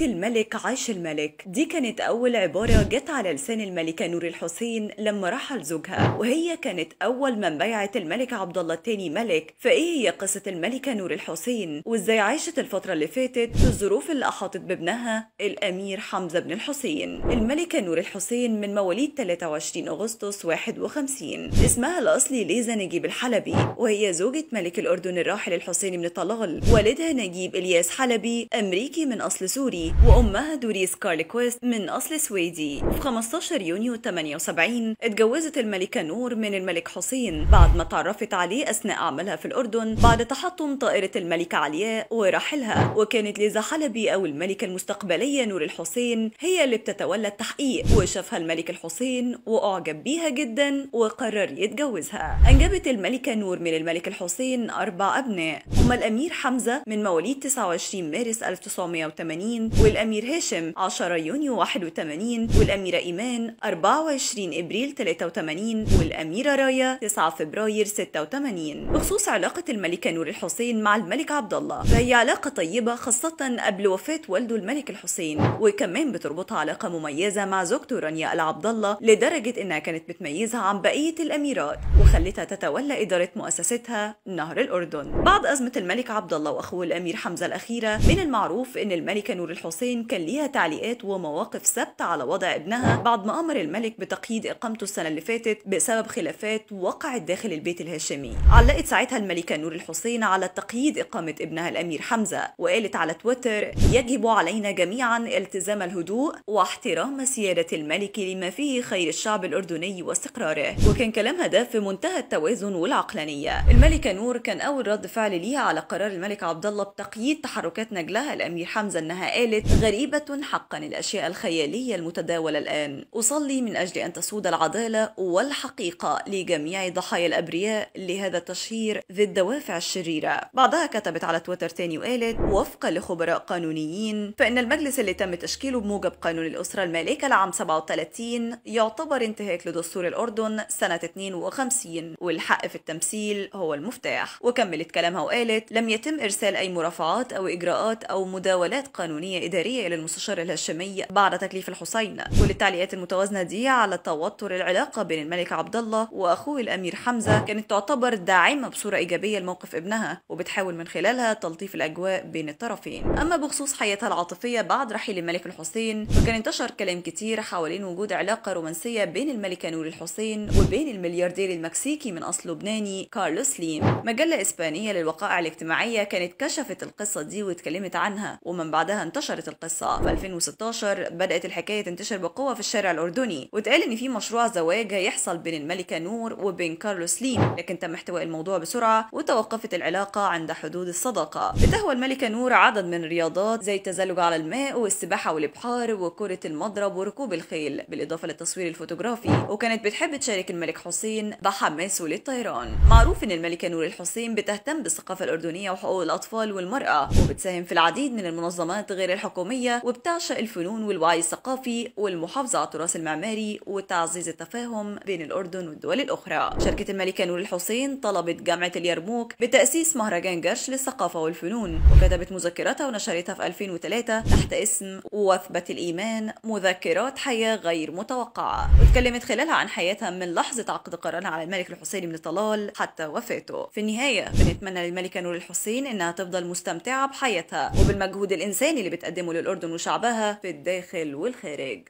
مات الملك عاش الملك. دي كانت أول عبارة جت على لسان الملكة نور الحسين لما رحل زوجها. وهي كانت أول من بايعت الملك عبد الله الثاني ملك. فإيه هي قصة الملكة نور الحسين؟ وإزاي عاشت الفترة اللي فاتت؟ في الظروف اللي أحاطت بابنها الأمير حمزة بن الحسين. الملكة نور الحسين من مواليد 23 أغسطس 51 اسمها الأصلي ليزا نجيب الحلبي. وهي زوجة ملك الأردن الراحل الحسين بن طلال والدها نجيب إلياس حلبي أمريكي من أصل سوري. وأمها دوريس كارليكويست من أصل سويدي. في 15 يونيو 78 اتجوزت الملكة نور من الملك حسين. بعد ما تعرفت عليه أثناء عملها في الأردن بعد تحطم طائرة الملكة علياء ورحلها وكانت ليزا حلبي أو الملكة المستقبلية نور الحسين هي اللي بتتولى التحقيق. وشافها الملك الحسين وأعجب بيها جدا وقرر يتجوزها. أنجبت الملكة نور من الملك الحسين أربع أبناء. هما الأمير حمزة من مواليد 29 مارس 1980 والأمير هاشم 10 يونيو 81 والأميرة إيمان 24 إبريل 83 والأميرة رايا 9 فبراير 86 بخصوص علاقة الملكة نور الحسين مع الملك عبد الله. فهي علاقة طيبة خاصة قبل وفاة والده الملك الحسين. وكمان بتربطها علاقة مميزة مع زوجته رانيا آل عبد الله لدرجة إنها كانت بتميزها عن بقية الأميرات وخلتها تتولى إدارة مؤسستها نهر الأردن. بعد أزمة الملك عبد الله وأخوه الأمير حمزة الأخيرة من المعروف إن الملكة نور الحسين كان ليها تعليقات ومواقف ثابتة على وضع ابنها بعد ما أمر الملك بتقييد إقامته السنة اللي فاتت بسبب خلافات وقعت داخل البيت الهاشمي. علقت ساعتها الملكة نور الحسين على تقييد إقامة ابنها الأمير حمزة وقالت على تويتر يجب علينا جميعا التزام الهدوء واحترام سيادة الملك لما فيه خير الشعب الأردني واستقراره. وكان كلامها ده في منتهى التوازن والعقلانية. الملكة نور كان أول رد فعل ليها على قرار الملك عبد الله بتقييد تحركات نجلها الأمير حمزة أنها قالت غريبة حقا الأشياء الخيالية المتداولة الآن. أصلي من أجل أن تسود العدالة والحقيقة لجميع ضحايا الأبرياء لهذا التشهير ذي الدوافع الشريرة. بعدها كتبت على تويتر تاني وقالت وفقا لخبراء قانونيين فإن المجلس اللي تم تشكيله بموجب قانون الأسرة المالكة لعام 37 يعتبر انتهاك لدستور الأردن سنة 52 والحق في التمثيل هو المفتاح. وكملت كلامها وقالت لم يتم إرسال أي مرافعات أو إجراءات أو مداولات قانونية إدارية إلى المستشار الهاشمي بعد تكليف الحسين. كل التعليقات المتوازنة دي على توتر العلاقة بين الملك عبد الله وأخوه الأمير حمزة كانت تعتبر داعمة بصورة إيجابية لموقف ابنها وبتحاول من خلالها تلطيف الأجواء بين الطرفين. أما بخصوص حياتها العاطفية بعد رحيل الملك الحسين فكان انتشر كلام كتير حوالين وجود علاقة رومانسية بين الملكة نور الحسين وبين الملياردير المكسيكي من أصل لبناني كارلوس سليم مجلة إسبانية للوقائع الاجتماعية كانت كشفت القصة دي واتكلمت عنها ومن بعدها انتشرت القصة. في 2016 بدأت الحكاية تنتشر بقوة في الشارع الأردني واتقال إن في مشروع زواج هيحصل بين الملكة نور وبين كارلوس سليم لكن تم احتواء الموضوع بسرعة وتوقفت العلاقة عند حدود الصداقة. بتهوى الملكة نور عدد من الرياضات زي التزلج على الماء والسباحة والإبحار وكرة المضرب وركوب الخيل بالإضافة للتصوير الفوتوغرافي. وكانت بتحب تشارك الملك حسين بحماسه للطيران. معروف إن الملكة نور الحسين بتهتم بالثقافة الأردنية وحقوق الأطفال والمرأة وبتساهم في العديد من المنظمات غير الحكومية وبتعشق الفنون والوعي الثقافي والمحافظة على التراث المعماري وتعزيز التفاهم بين الأردن والدول الأخرى. شركة الملكة نور الحسين طلبت جامعة اليرموك بتأسيس مهرجان جرش للثقافة والفنون وكتبت مذكرتها ونشرتها في 2003 تحت اسم وثبة الإيمان مذكرات حياة غير متوقعة واتكلمت خلالها عن حياتها من لحظة عقد قرارها على الملك الحسين بن طلال حتى وفاته. في النهاية بنتمنى للملكة نور الحسين إنها تفضل مستمتعة بحياتها وبالمجهود الإنساني اللي بتقدمه. للأردن وشعبها في الداخل والخارج.